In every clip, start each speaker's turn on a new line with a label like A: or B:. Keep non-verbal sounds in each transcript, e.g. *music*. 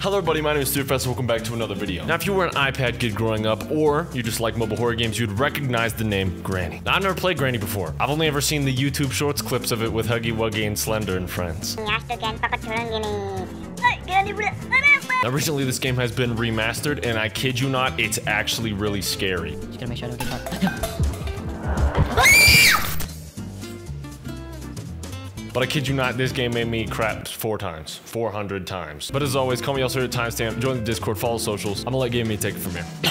A: Hello everybody, my name is Stuart welcome back to another video. Now if you were an iPad kid growing up, or you just like mobile horror games, you'd recognize the name Granny. Now, I've never played Granny before. I've only ever seen the YouTube Shorts clips of it with Huggy Wuggy and Slender and friends. Now recently this game has been remastered, and I kid you not, it's actually really scary. Just gonna make sure I don't get caught. *laughs* But I kid you not, this game made me crap four times. 400 times. But as always, call me also at timestamp, join the Discord, follow socials. I'm gonna let Game Me take it from here. *coughs*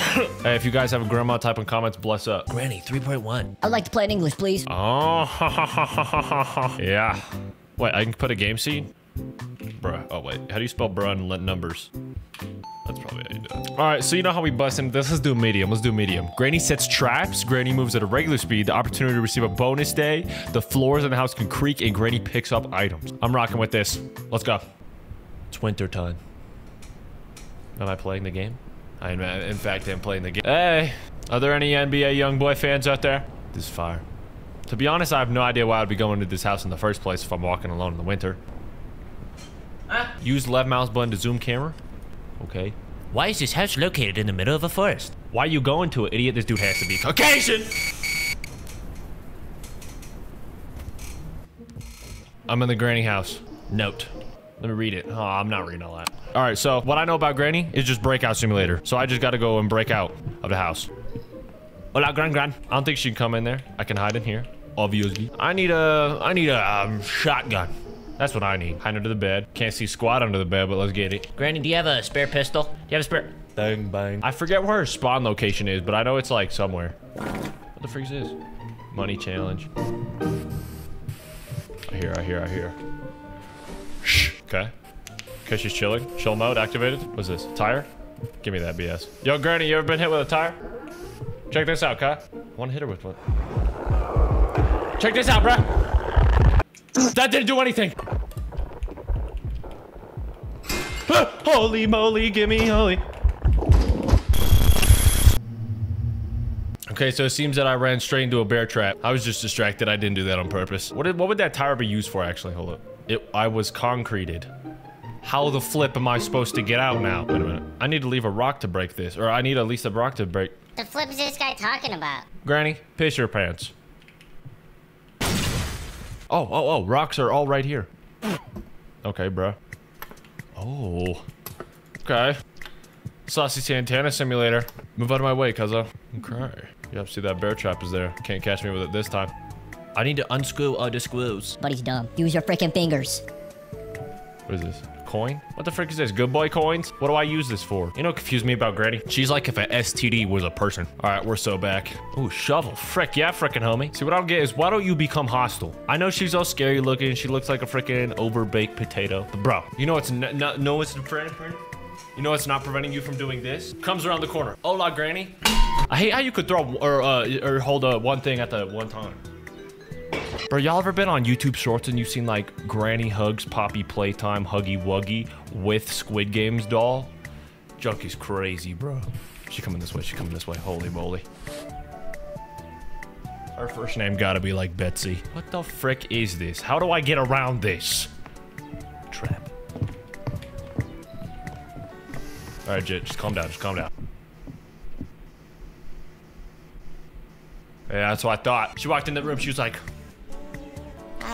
A: hey, if you guys have a grandma, type in comments, bless up.
B: Granny, 3.1.
C: I'd like to play in English, please.
A: Oh, *laughs* yeah. Wait, I can put a game scene? Bruh. Oh, wait. How do you spell bruh and let numbers? That's probably how you do it. All right, so you know how we bust in this? Let's do medium. Let's do medium. Granny sets traps. Granny moves at a regular speed. The opportunity to receive a bonus day. The floors in the house can creak, and Granny picks up items. I'm rocking with this. Let's go. It's winter time. Am I playing the game? I am, in fact, am playing the game. Hey, are there any NBA YoungBoy fans out there? This is fire. To be honest, I have no idea why I'd be going to this house in the first place if I'm walking alone in the winter. Use left mouse button to zoom camera. Okay.
B: Why is this house located in the middle of a forest?
A: Why are you going to it, idiot? This dude has to be Caucasian! I'm in the granny house. Note. Let me read it. Oh, I'm not reading all that. All right, so what I know about Granny is just breakout simulator. So I just got to go and break out of the house. Hola, Gran Gran. I don't think she can come in there. I can hide in here, obviously. I need a, I need a um, shotgun. That's what I need. Hide under the bed. Can't see squat under the bed, but let's get it.
B: Granny, do you have a spare pistol? Do you have a spare?
A: Bang, bang. I forget where her spawn location is, but I know it's like somewhere. What the freak is this? Money challenge. I hear, I hear, I hear. Shh. Okay. Okay, she's chilling. Chill mode activated. What's this? Tire? Give me that BS. Yo, Granny, you ever been hit with a tire? Check this out, Kai. One hitter with what? Check this out, bruh. That didn't do anything. holy moly, gimme holy. Okay, so it seems that I ran straight into a bear trap. I was just distracted. I didn't do that on purpose. What, did, what would that tire be used for, actually? Hold up. It, I was concreted. How the flip am I supposed to get out now? Wait a minute. I need to leave a rock to break this. Or I need at least a rock to break.
C: The flip is this guy talking about?
A: Granny, piss your pants. Oh, oh, oh, rocks are all right here. Okay, bro. Oh. Okay. Saucy Santana Simulator. Move out of my way, cuzzo. Okay. Yep, see that bear trap is there. Can't catch me with it this time. I need to unscrew all the screws.
C: Buddy's dumb. Use your freaking fingers.
A: What is this? Coin? What the frick is this? Good boy coins? What do I use this for? You know what confused me about Granny? She's like if an STD was a person. All right, we're so back. Ooh, shovel. Frick, yeah, frickin' homie. See, what I don't get is why don't you become hostile? I know she's all scary looking. She looks like a frickin' overbaked potato. But bro, you know what's not, no, it's preventing you know what's not preventing you from doing this? Comes around the corner. Hola, Granny. I hate how you could throw or uh, or hold uh, one thing at the one time. Bro, y'all ever been on YouTube Shorts and you've seen like Granny Hugs Poppy Playtime Huggy Wuggy with Squid Games doll? Junkie's crazy, bro. She coming this way, she coming this way. Holy moly. Her first name gotta be like Betsy. What the frick is this? How do I get around this? Trap. Alright, Jit, just calm down, just calm down. Yeah, that's what I thought. She walked in the room, she was like,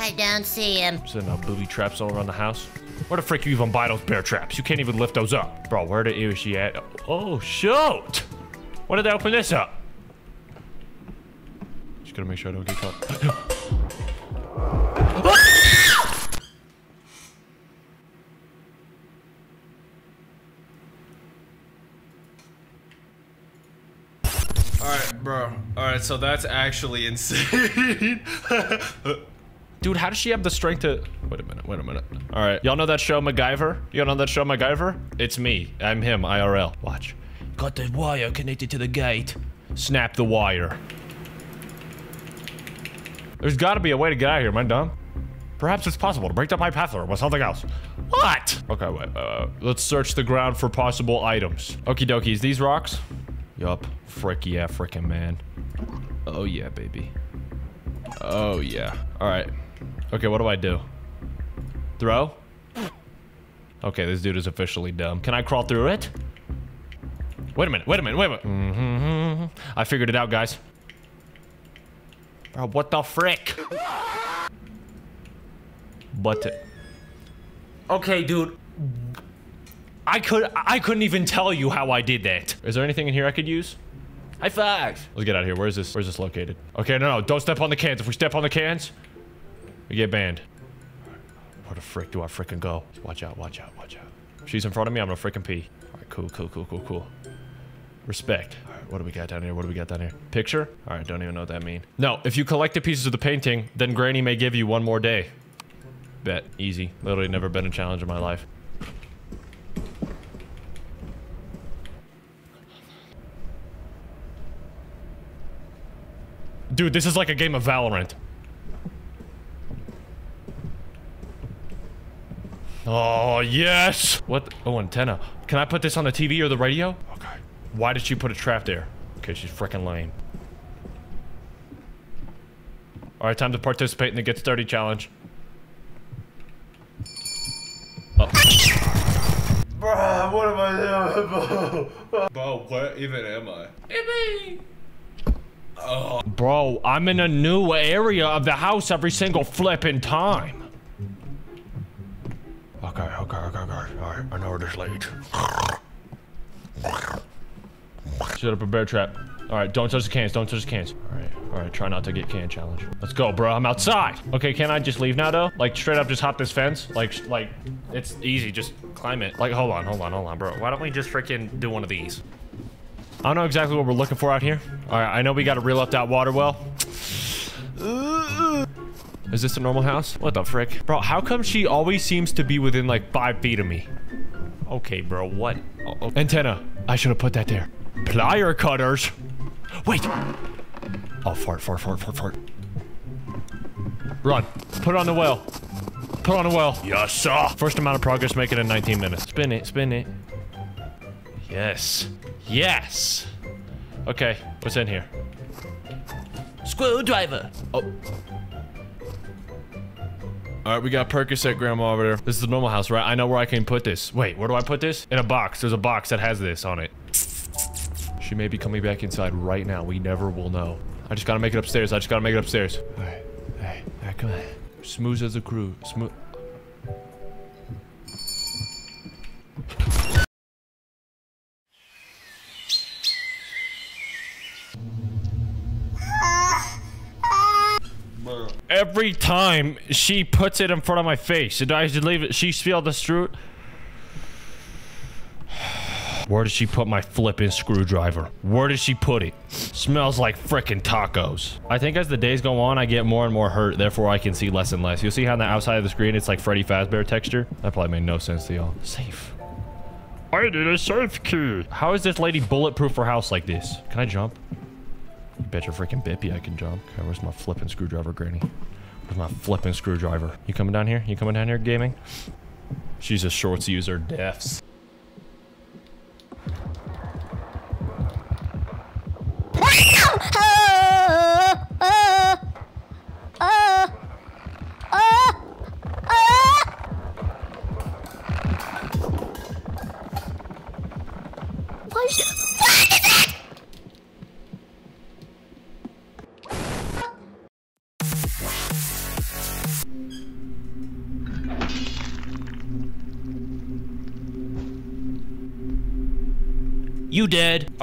C: I don't see him.
A: Setting up booby traps all around the house. Where the frick you even buy those bear traps? You can't even lift those up. Bro, where the is she at? Oh, shoot! When did they open this up? Just gotta make sure I don't get caught. *laughs* Alright, bro. Alright, so that's actually insane. *laughs* Dude, how does she have the strength to... Wait a minute, wait a minute. All right, y'all know that show MacGyver? Y'all know that show MacGyver? It's me. I'm him, IRL. Watch. Got the wire connected to the gate. Snap the wire. There's got to be a way to get out of here. Am I dumb? Perhaps it's possible to break down my path or something else. What? Okay, wait. Uh, let's search the ground for possible items. Okie dokies. These rocks? Yup. Frick yeah, frickin' man. Oh yeah, baby. Oh yeah. All right. Okay, what do I do? Throw? Okay, this dude is officially dumb. Can I crawl through it? Wait a minute, wait a minute, wait a minute. Mhm. I figured it out, guys. Bro, what the frick? But... Okay, dude. I could I couldn't even tell you how I did that. Is there anything in here I could use? High five. Let's get out of here. Where's this? Where's this located? Okay, no, no. Don't step on the cans. If we step on the cans, we get banned. Where the frick do I frickin' go? Watch out, watch out, watch out. If she's in front of me, I'm gonna frickin' pee. Alright, cool, cool, cool, cool, cool. Respect. Alright, what do we got down here? What do we got down here? Picture? Alright, don't even know what that means. No, if you collect the pieces of the painting, then Granny may give you one more day. Bet. Easy. Literally never been a challenge in my life. Dude, this is like a game of Valorant. Oh, yes! What? Oh, antenna. Can I put this on the TV or the radio? Okay. Why did she put a trap there? Okay, she's freaking lame. Alright, time to participate in the Get Sturdy Challenge. Oh.
D: Bruh, what am I doing? *laughs*
E: Bro, where even am I? Oh.
A: Bro, I'm in a new area of the house every single flipping time. Okay, okay, okay, okay. Alright, I know where this leads. Set up a bear trap. Alright, don't touch the cans, don't touch the cans. Alright, alright, try not to get can challenge. Let's go, bro. I'm outside. Okay, can I just leave now, though? Like, straight up just hop this fence? Like, like, it's easy. Just climb it. Like, hold on, hold on, hold on, bro. Why don't we just freaking do one of these? I don't know exactly what we're looking for out here. All right, I know we got to reel up that water well. Is this a normal house? What the frick? Bro, how come she always seems to be within like five feet of me? Okay, bro, what? Oh, oh. Antenna. I should have put that there. Plier cutters. Wait. Oh, fart, fart, fart, fart, fart. Run. Put it on the well. Put on the well. Yes, sir. First amount of progress, make it in 19 minutes. Spin it, spin it. Yes. Yes. Okay, what's in here?
B: Screwdriver.
A: Oh. All right, we got Percocet grandma over there. This is the normal house, right? I know where I can put this. Wait, where do I put this? In a box. There's a box that has this on it. She may be coming back inside right now. We never will know. I just gotta make it upstairs. I just gotta make it upstairs. All right, all right, all right, come on. Smooth as a crew. Smooth. Every time she puts it in front of my face, and I should leave it. She spilled the screw. Where did she put my flipping screwdriver? Where did she put it? Smells like frickin' tacos. I think as the days go on, I get more and more hurt, therefore I can see less and less. You'll see how on the outside of the screen, it's like Freddy Fazbear texture? That probably made no sense to y'all. Safe. I need a safe key. How is this lady bulletproof her house like this? Can I jump? You bet your freaking bippy I can jump. Okay, where's my flipping screwdriver, Granny? Where's my flipping screwdriver? You coming down here? You coming down here, gaming? She's a shorts user, deaths.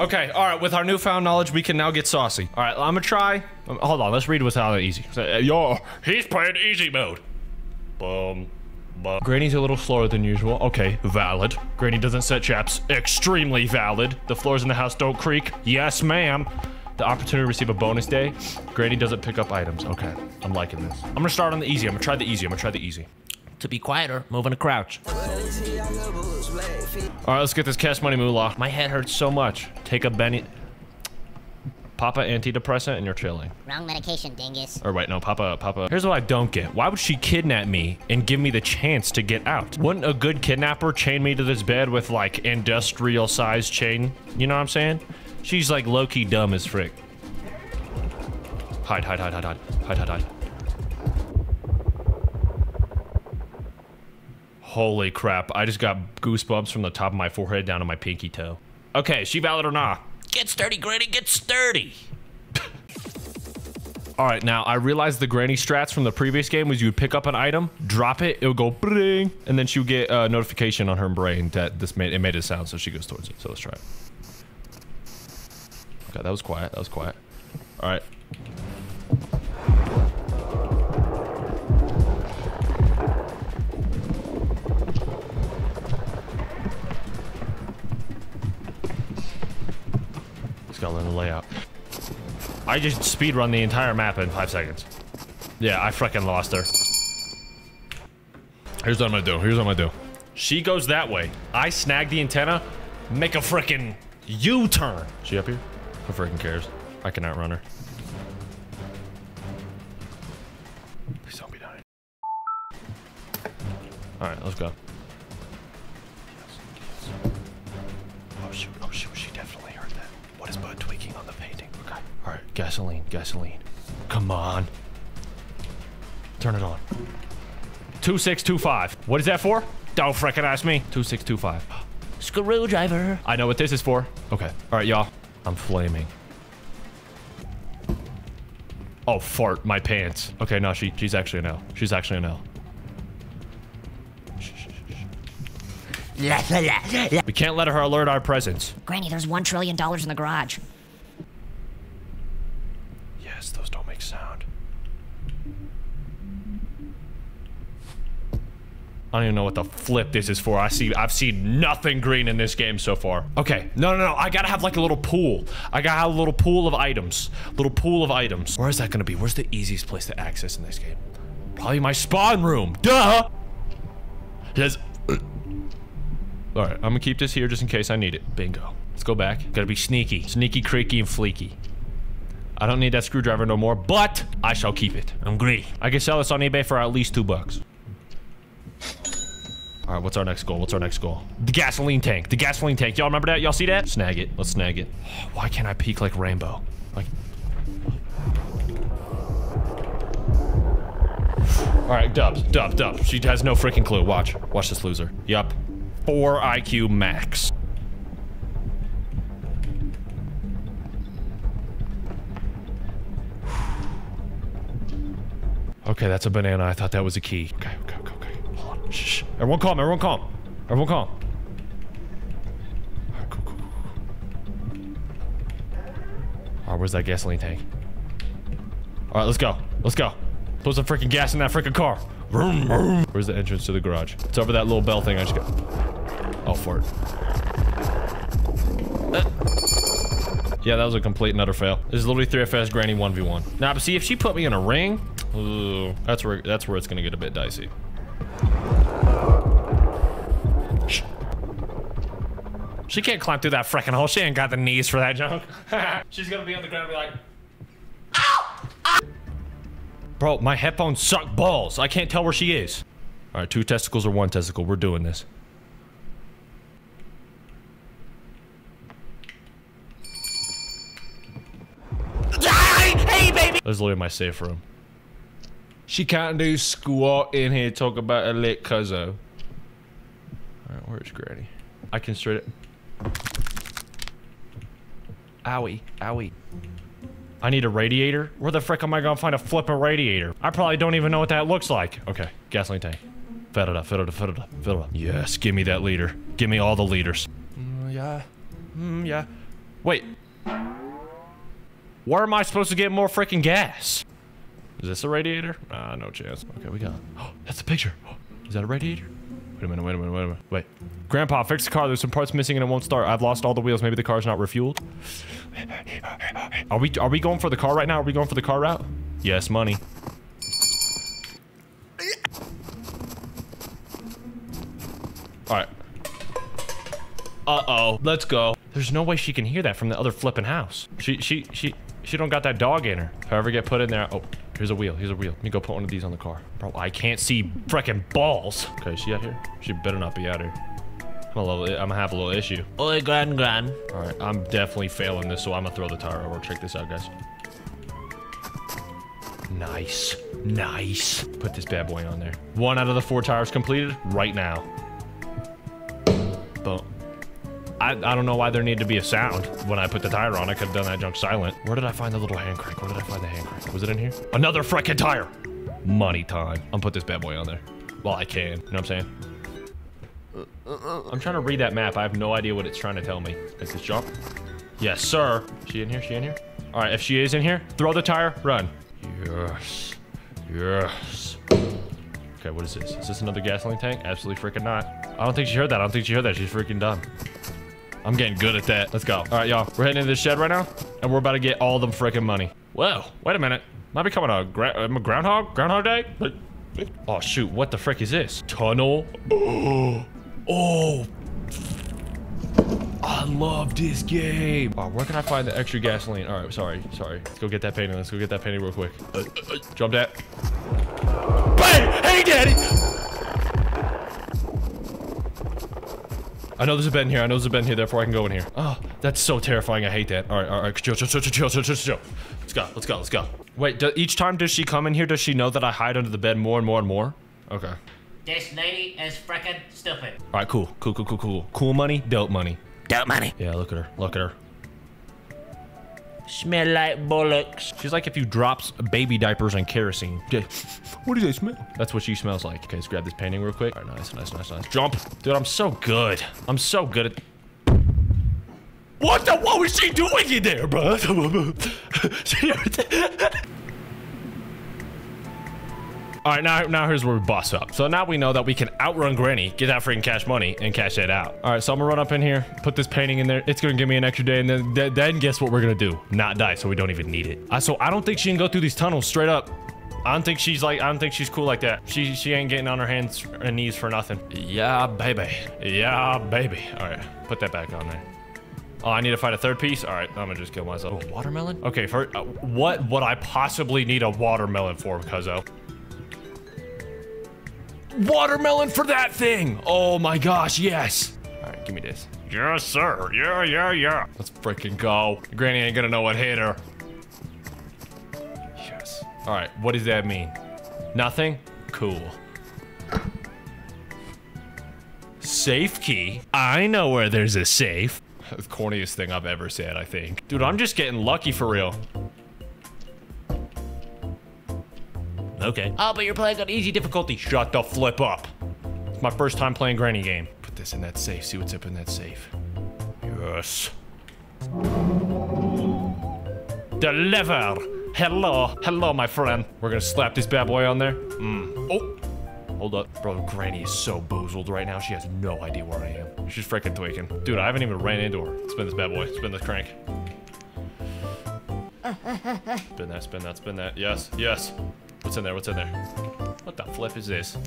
A: Okay, all right. With our newfound knowledge, we can now get saucy. All right, I'm gonna try. um, hold on, let's read without it easy. So, uh, Yo, he's playing easy mode. Boom. Boom. Granny's a little slower than usual. Okay, valid. Granny doesn't set traps. Extremely valid. The floors in the house don't creak. Yes, ma'am. The opportunity to receive a bonus day. Granny doesn't pick up items. Okay, I'm liking this. I'm gonna start on the easy. I'm gonna try the easy. I'm gonna try the easy.
B: To be quieter, move in a crouch.
A: All right, let's get this cash money moolah. My head hurts so much. Take a Benny. Papa antidepressant and you're chilling.
C: Wrong medication, dingus.
A: Or wait, no, Papa, Papa. Here's what I don't get. Why would she kidnap me and give me the chance to get out? Wouldn't a good kidnapper chain me to this bed with like industrial size chain? You know what I'm saying? She's like low-key dumb as frick. Hide, hide, hide, hide, hide, hide, hide, hide. Holy crap. I just got goosebumps from the top of my forehead down to my pinky toe. Okay, she valid or not?
B: Get sturdy, Granny, get sturdy.
A: All right, now I realized the granny strats from the previous game was you would pick up an item, drop it, it would go bring, and then she would get a notification on her brain that this made it made a sound, so she goes towards it. So let's try it. Okay, that was quiet. That was quiet. All right. The layout. I just speed run the entire map in five seconds. Yeah, I freaking lost her. Here's what I'm gonna do. Here's what I'm gonna do. She goes that way. I snag the antenna, make a freaking U-turn. She up here? Who freaking cares? I can outrun her. Please don't be dying. All right, let's go. Gasoline, gasoline. Come on. Turn it on. 2625. What is that for? Don't frickin' ask me. 2625. *gasps*
B: Screwdriver.
A: I know what this is for. Okay. All right, y'all. I'm flaming. Oh, fart. My pants. Okay, no, she, she's actually an L. She's actually an L. We can't let her alert our presence.
C: Granny, there's one trillion dollars in the garage.
A: Yes, those don't make sound. I don't even know what the flip this is for. I see I've seen nothing green in this game so far. Okay. No, no, no. I gotta have like a little pool. I gotta have a little pool of items. Little pool of items. Where is that gonna be? Where's the easiest place to access in this game? Probably my spawn room. Duh! Yes. *clears throat* Alright, I'm gonna keep this here just in case I need it. Bingo. Let's go back. Gotta be sneaky. Sneaky, creaky, and fleeky. I don't need that screwdriver no more, but I shall keep it. I'm greedy. I can sell this on eBay for at least two bucks. All right, what's our next goal? What's our next goal? The gasoline tank. The gasoline tank. Y'all remember that? Y'all see that? Snag it. Let's snag it. *sighs* Why can't I peek like Rainbow? Like. All right, dubs, dub, dub. She has no freaking clue. Watch, watch this loser. Yup, four IQ max. *sighs* Okay, that's a banana. I thought that was a key. Okay, okay, okay, okay. Hold on. Shh. Everyone calm, everyone calm. Everyone calm. Alright, cool, cool, cool, cool. Alright, where's that gasoline tank? Alright, let's go. Let's go. Put some freaking gas in that freaking car. Vroom, vroom. Where's the entrance to the garage? It's over that little bell thing I just got. Oh, for it. Yeah, that was a complete and utter fail. This is literally 3FS Granny 1v1. Now, but see, if she put me in a ring, ooh, that's where that's where it's gonna get a bit dicey. She can't climb through that freaking hole. She ain't got the knees for that junk. *laughs* She's gonna be on the ground and be like, Bro, my headphones suck balls. I can't tell where she is. All right, two testicles or one testicle. We're doing this.
B: Hey, baby.
A: There's literally my safe room. She can't do squat in here. Talk about a lit cuzzo. All right, where's Granny? I can straight it. Owie, owie. I need a radiator. Where the frick am I gonna find a flipping radiator? I probably don't even know what that looks like. Okay, gasoline tank. Fill it up, fill it up, fill it up, fill it up. Yes, give me that leader. Give me all the leaders. Mm, yeah. Mm, yeah. Wait. Where am I supposed to get more freaking gas? Is this a radiator? Ah, no chance. Okay, we got. Oh, *gasps* that's a picture. Oh, *gasps* is that a radiator? Wait a minute, wait a minute, wait a minute. Wait. Grandpa, fix the car. There's some parts missing and it won't start. I've lost all the wheels. Maybe the car's not refueled. Are we are we going for the car right now? Are we going for the car route? Yes, money. Alright. Uh-oh. Let's go. There's no way she can hear that from the other flipping house. She she she she don't got that dog in her. If I ever get put in there. Oh, here's a wheel. Here's a wheel. Let me go put one of these on the car. Bro, I can't see freaking balls. Okay, is she out here? She better not be out here. I'm gonna, little, I'm gonna have a little issue.
B: Oi, gran, gran.
A: All right, I'm definitely failing this, so I'm gonna throw the tire over. Check this out, guys. Nice. Nice. Put this bad boy on there. One out of the four tires completed right now. Boom. I, I don't know why there needed to be a sound when I put the tire on. I could have done that junk silent. Where did I find the little hand crank? Where did I find the hand crank? Was it in here? Another frickin' tire. Money time. I'm put this bad boy on there. Well, I can. You know what I'm saying? I'm trying to read that map. I have no idea what it's trying to tell me. Is this jump? Yes, sir. She in here? She in here? All right, if she is in here, throw the tire, run. Yes. Yes. Okay, what is this? Is this another gasoline tank? Absolutely freaking not. I don't think she heard that. I don't think she heard that. She's freaking done. I'm getting good at that. Let's go. All right, y'all. We're heading into the shed right now, and we're about to get all them freaking money. Whoa, wait a minute. Am I becoming a, gra I'm a groundhog? Groundhog day? Oh, shoot. What the frick is this? Tunnel? Oh. *gasps* Oh. I love this game. Oh, where can I find the extra gasoline? All right, sorry, sorry. Let's go get that painting. Let's go get that painting real quick. Uh, uh, uh, jump that. Bang! Hey, daddy! I know there's a bed in here. I know there's a bed in here, therefore I can go in here. Oh, that's so terrifying. I hate that. All right, all right. Chill, chill, chill, chill, chill, chill, chill. Let's go, let's go, let's go. Wait, do, each time does she come in here, does she know that I hide under the bed more and more and more? Okay.
B: This lady is frickin' stupid.
A: All right, cool, cool, cool, cool, cool. Cool money, dope money.
B: Dope money.
A: Yeah, look at her. Look at her.
B: Smell like bollocks.
A: She's like if you drops baby diapers and kerosene. *laughs* Yeah. What do they smell? That's what she smells like. Okay, let's grab this painting real quick. All right, nice, nice, nice, nice. Jump. Dude, I'm so good. I'm so good at... What the? What was she doing in there, bro? *laughs* All right, now, now here's where we boss up. So now we know that we can outrun Granny, get that freaking cash money, and cash that out. All right, so I'm gonna run up in here, put this painting in there. It's gonna give me an extra day, and then, th then guess what we're gonna do? Not die, so we don't even need it. Uh, so I don't think she can go through these tunnels straight up. I don't think she's like, I don't think she's cool like that. She she ain't getting on her hands and knees for nothing. Yeah, baby. Yeah, baby. All right, put that back on there. Oh, I need to find a third piece? All right, I'm gonna just kill myself. Oh, watermelon? Okay, for uh, what would I possibly need a watermelon for, Cuzzo? Watermelon for that thing! Oh my gosh, yes! All right, give me this. Yes, sir. Yeah, yeah, yeah. Let's freaking go. Granny ain't gonna know what hit her. Yes. All right, what does that mean? Nothing? Cool. Safe key. I know where there's a safe. The corniest thing I've ever said, I think. Dude, I'm just getting lucky for real. Okay.
B: Oh, but you're playing on easy difficulty.
A: Shut the flip up. It's my first time playing granny game. Put this in that safe. See what's up in that safe. Yes. Deliver. Hello. Hello, my friend. We're gonna slap this bad boy on there. Mm. Oh. Hold up. Bro, Granny is so boozled right now. She has no idea where I am. She's freaking tweaking. Dude, I haven't even ran into her. Spin this bad boy. Spin this crank. *laughs* spin that, spin that, spin that. Yes, yes. What's in there? What's in there? What the flip is this?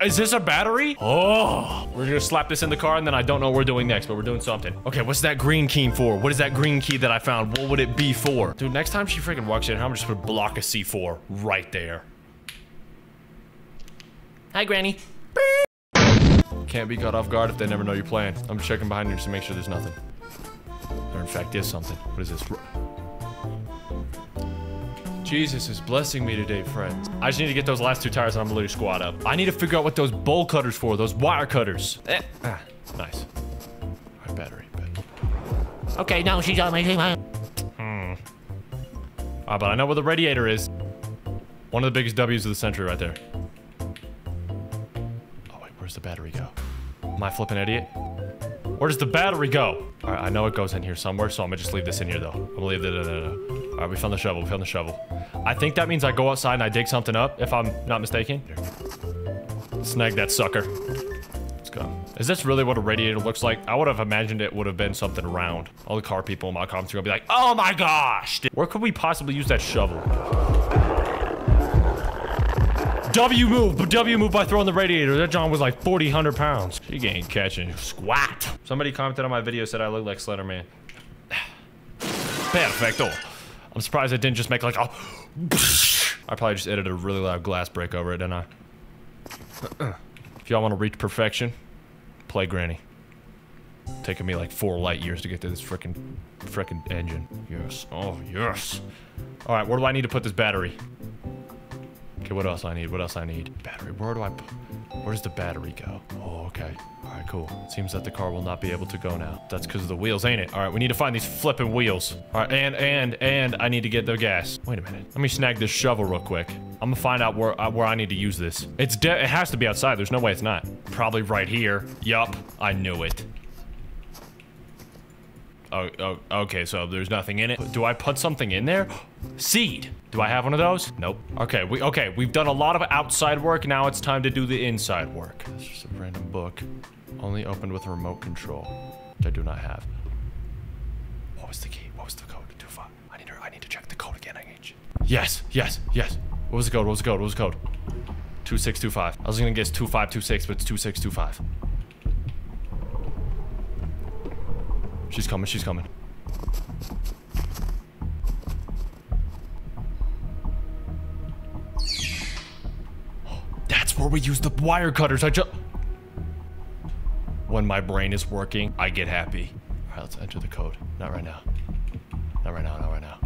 A: Is this a battery? Oh, we're gonna slap this in the car and then I don't know what we're doing next, but we're doing something. Okay, what's that green key for? What is that green key that I found? What would it be for? Dude, next time she freaking walks in, I'm just gonna block a C4 right there.
B: Hi, Granny.
A: Can't be caught off guard if they never know you're playing. I'm checking behind you just to make sure there's nothing. There in fact is something. What is this? Jesus is blessing me today, friends. I just need to get those last two tires and I'm literally squat up. I need to figure out what those bolt cutters for, those wire cutters. Eh. Ah, nice. Right, battery, battery.
B: Okay, now she's on my team.
A: Hmm. Ah, but I know where the radiator is. One of the biggest W's of the century right there. Oh, wait, where's the battery go? Am I flipping idiot? Where does the battery go? All right, I know it goes in here somewhere, so I'm gonna just leave this in here, though. I'm gonna leave it. All right, we found the shovel. We found the shovel. I think that means I go outside and I dig something up, if I'm not mistaken. Snag that sucker. Let's go. Is this really what a radiator looks like? I would have imagined it would have been something round. All the car people in my comments are gonna be like, oh my gosh! Where could we possibly use that shovel? W move, W move by throwing the radiator. That John was like 40, 100 pounds. She ain't catching squat. Somebody commented on my video, said I look like Slender Man. Perfecto. *sighs* I'm surprised I didn't just make like a... *gasps* I probably just edited a really loud glass break over it, didn't I? if y'all want to reach perfection, play Granny. Taking me like four light years to get to this freaking freaking engine. Yes. Oh, yes. All right, where do I need to put this battery? Okay, what else I need? What else I need? Battery. Where do I put... Where does the battery go? Oh, okay. All right, cool. It seems that the car will not be able to go now. That's because of the wheels, ain't it? All right, we need to find these flipping wheels. All right, and, and, and I need to get the gas. Wait a minute. Let me snag this shovel real quick. I'm gonna find out where, uh, where I need to use this. It's It has to be outside. There's no way it's not. Probably right here. Yup. I knew it. Oh, oh, okay, so there's nothing in it. Do I put something in there? Seed. Do I have one of those? Nope. Okay, we okay, we've done a lot of outside work. Now it's time to do the inside work. It's just a random book. Only opened with a remote control, which I do not have. What was the key? What was the code? Two five. I need to I need to check the code again, I need Yes, yes, yes. What was the code? What was the code? What was the code? 2625. I was gonna guess 2526, but it's 2625. She's coming, she's coming. That's where we use the wire cutters. I just... When my brain is working, I get happy. All right, let's enter the code. Not right now. Not right now, not right now.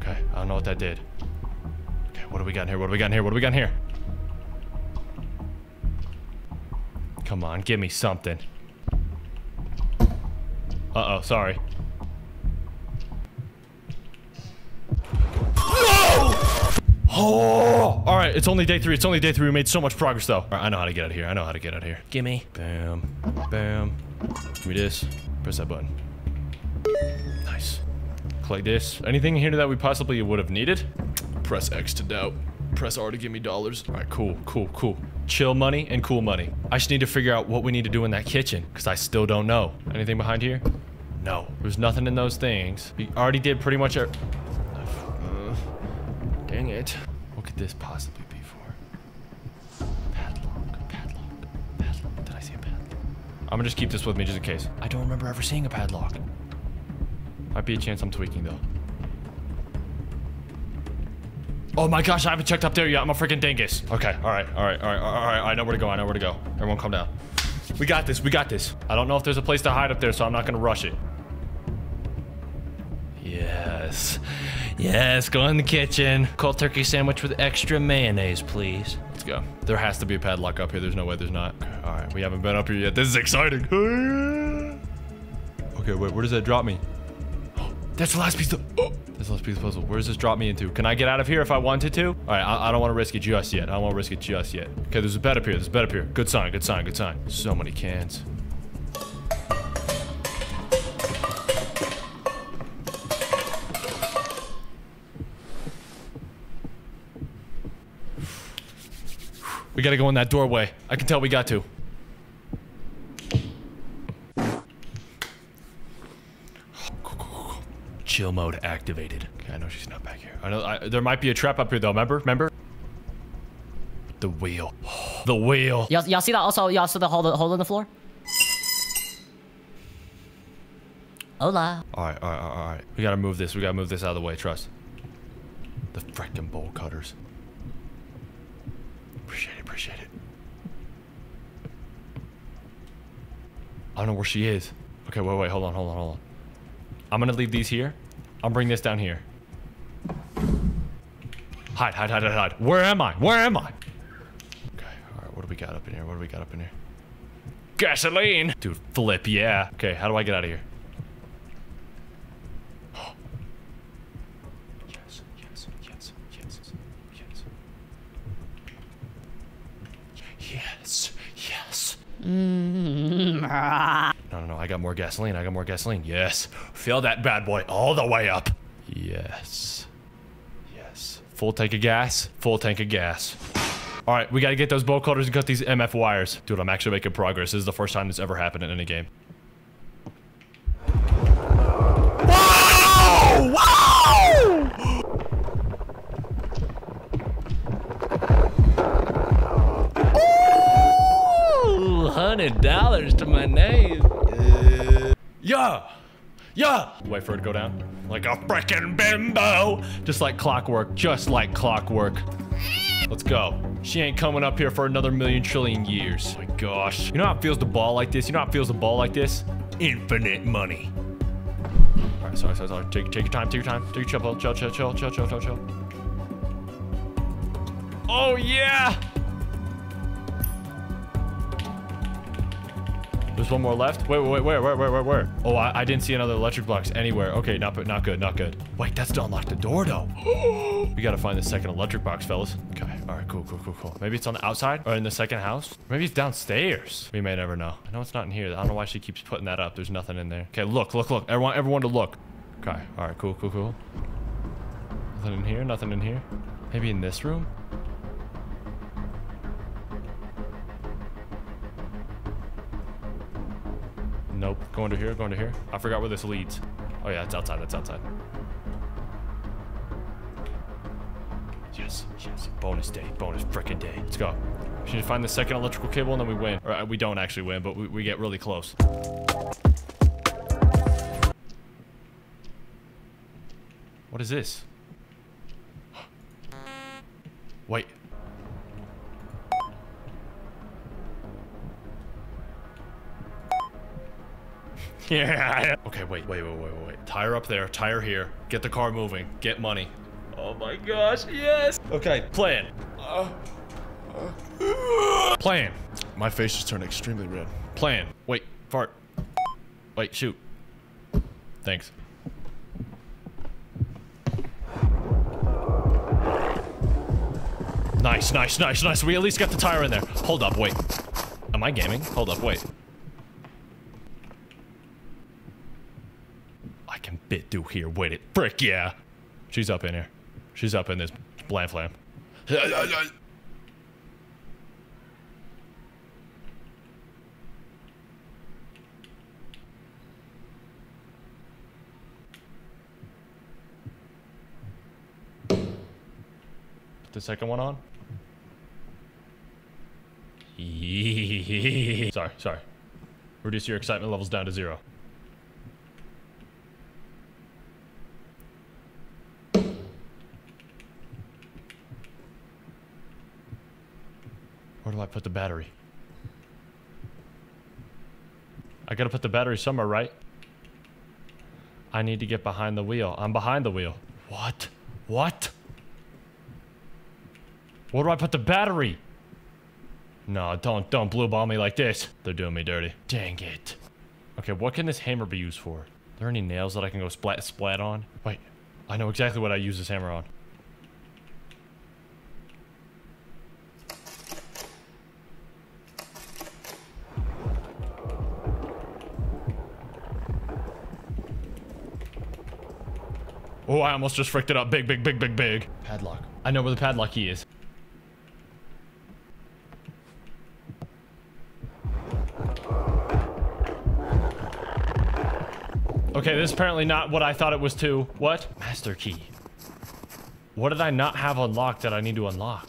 A: Okay, I don't know what that did. Okay, what do we got in here? What do we got in here? What do we got in here? Come on, give me something. Uh-oh, sorry. Oh! All right, it's only day three. It's only day three. We made so much progress, though. All right, I know how to get out of here. I know how to get out of here.
B: Gimme.
A: Bam. Bam. Give me this. Press that button. Nice. Click this. Anything here that we possibly would have needed? Press X to doubt. Press R to give me dollars. All right, cool, cool, cool. Chill money and cool money. I just need to figure out what we need to do in that kitchen, because I still don't know. Anything behind here? No. There's nothing in those things. We already did pretty much our... Uh, *sighs* dang it. What could this possibly be for? Padlock, padlock, padlock. Did I see a padlock? I'm gonna just keep this with me just in case. I don't remember ever seeing a padlock. Might be a chance I'm tweaking though. Oh my gosh, I haven't checked up there yet. I'm a freaking dingus. Okay, all right, all right, all right, all right. I know where to go. I know where to go. Everyone calm down. We got this. We got this. I don't know if there's a place to hide up there, so I'm not gonna rush it. Yes. Yes, go in the kitchen. Cold turkey sandwich with extra mayonnaise, please. Let's go. There has to be a padlock up here. There's no way there's not. All right, we haven't been up here yet. This is exciting. *laughs* Okay, wait, where does that drop me? That's the last piece of... Oh, that's the last piece of puzzle. Where does this drop me into? Can I get out of here if I wanted to? All right, I, I don't want to risk it just yet. I don't want to risk it just yet. Okay, there's a bed up here. There's a bed up here. Good sign, good sign, good sign. So many cans. We gotta go in that doorway. I can tell we got to. Chill mode activated. Okay, I know she's not back here. I know I, there might be a trap up here though. Remember? Remember? The wheel. *gasps* The wheel.
C: Y'all, y'all see that? Also, y'all see the hole, the hole in the floor? Hola.
A: All right, all right, all right, all right. We gotta move this. We gotta move this out of the way. Trust. The frickin' bolt cutters. Appreciate it. Appreciate it. I don't know where she is. Okay, wait, wait. Hold on, hold on, hold on. I'm gonna leave these here. I'll bring this down here. Hide, hide, hide, hide, hide. Where am I? Where am I? Okay, all right. What do we got up in here? What do we got up in here? Gasoline! Dude, flip, yeah. Okay, how do I get out of here? *gasps* Yes, yes, yes, yes, yes. Yes, yes. No, no, no, I got more gasoline. I got more gasoline. Yes. Fill that bad boy all the way up. Yes. Yes. Full tank of gas. Full tank of gas. All right, we got to get those bolt cutters and cut these MF wires. Dude, I'm actually making progress. This is the first time this ever happened in any game. Whoa! Whoa!
B: Ooh, hundred dollars to my name.
A: Yeah! Yeah! Wait for it to go down. Like a frickin' bimbo! Just like clockwork. Just like clockwork. Let's go. She ain't coming up here for another million trillion years. Oh my gosh. You know how it feels to ball like this? You know how it feels to ball like this? Infinite money. All right, sorry, sorry, sorry. Take, take your time, take your time. Take your chill, chill, chill, chill, chill, chill, chill, chill. Oh, yeah! There's one more left. Wait, wait, wait, where, where, where, where, where? Oh, I, I didn't see another electric box anywhere. Okay, not, not good, not good. Wait, that's to unlock the door, though. *gasps* we gotta find the second electric box, fellas. Okay, all right, cool, cool, cool, cool. Maybe it's on the outside or in the second house. Maybe it's downstairs. We may never know. I know it's not in here. I don't know why she keeps putting that up. There's nothing in there. Okay, look, look, look. Everyone, everyone to look. Okay, all right, cool, cool, cool. Nothing in here, nothing in here. Maybe in this room? Nope. Going to here, going to here. I forgot where this leads. Oh yeah, it's outside, it's outside. Yes, yes. Bonus day, bonus frickin' day. Let's go. We should find the second electrical cable and then we win. Or uh, we don't actually win, but we, we get really close. What is this? Yeah. Okay, wait, wait, wait, wait, wait. Tire up there, tire here. Get the car moving. Get money. Oh my gosh, yes. Okay, plan. Plan.
F: My face just turned extremely red.
A: Plan. Wait, fart. Wait, shoot. Thanks. Nice, nice, nice, nice. We at least got the tire in there. Hold up, wait. Am I gaming? Hold up, wait. I can bit through here. Wait it. Frick, yeah. She's up in here. She's up in this bland flam. Put the second one on. *laughs* sorry, sorry. Reduce your excitement levels down to zero. Where do I put the battery? I gotta put the battery somewhere, right? I need to get behind the wheel. I'm behind the wheel. What? What? Where do I put the battery? No, don't, don't blue ball me like this. They're doing me dirty. Dang it. Okay, what can this hammer be used for? Are there any nails that I can go splat splat on? Wait, I know exactly what I use this hammer on. I almost just fricked it up. Big, big, big, big, big. Padlock. I know where the padlock key is. Okay, this is apparently not what I thought it was too. What? Master key. What did I not have unlocked that I need to unlock?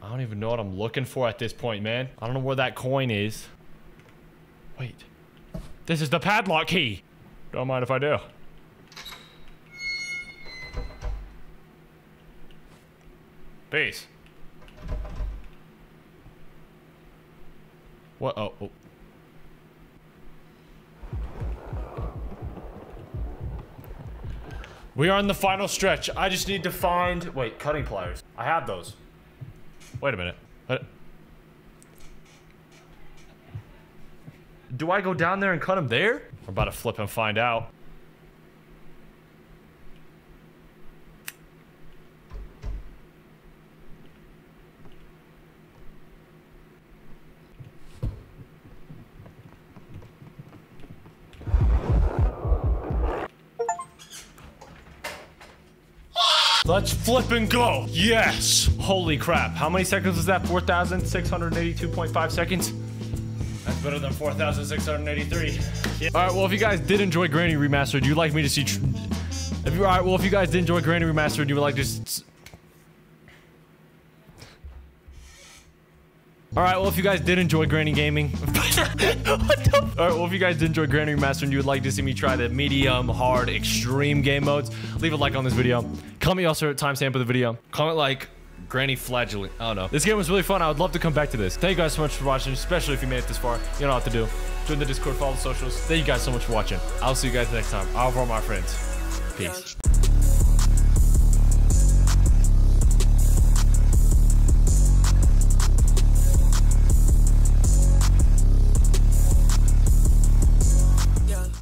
A: I don't even know what I'm looking for at this point, man. I don't know where that coin is. Wait. This is the padlock key. Don't mind if I do. Peace. What? Oh, oh. We are in the final stretch. I just need to find... Wait, cutting pliers. I have those. Wait a minute. Uh, Do I go down there and cut him there? We're about to flip and find out. Let's flip and go. Yes. Holy crap. How many seconds was that? 4,682.5 seconds? Better than 4,683. Yeah. All right, well, if you guys did enjoy Granny Remastered, you'd like me to see... If you, all right, well, if you guys did enjoy Granny Remastered, you would like to... All right, well, if you guys did enjoy Granny Gaming... *laughs* All right, well, if you guys did enjoy Granny Remaster and you would like to see me try the medium, hard, extreme game modes, leave a like on this video. Comment also timestamp of the video. Comment like Granny don't know. This game was really fun. I would love to come back to this. Thank you guys so much for watching, especially if you made it this far. You know what to do. Join the Discord, follow the socials. Thank you guys so much for watching. I'll see you guys next time. Au revoir, my friends. Peace.